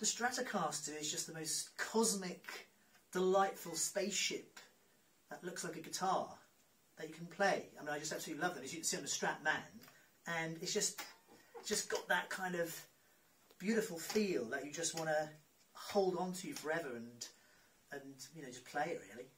the Stratocaster is just the most cosmic, delightful spaceship that looks like a guitar that you can play. I mean, I just absolutely love them. As you can see, I'm a Strat man, and it's just just got that kind of beautiful feel that you just want to hold on to forever and and you know just play it really.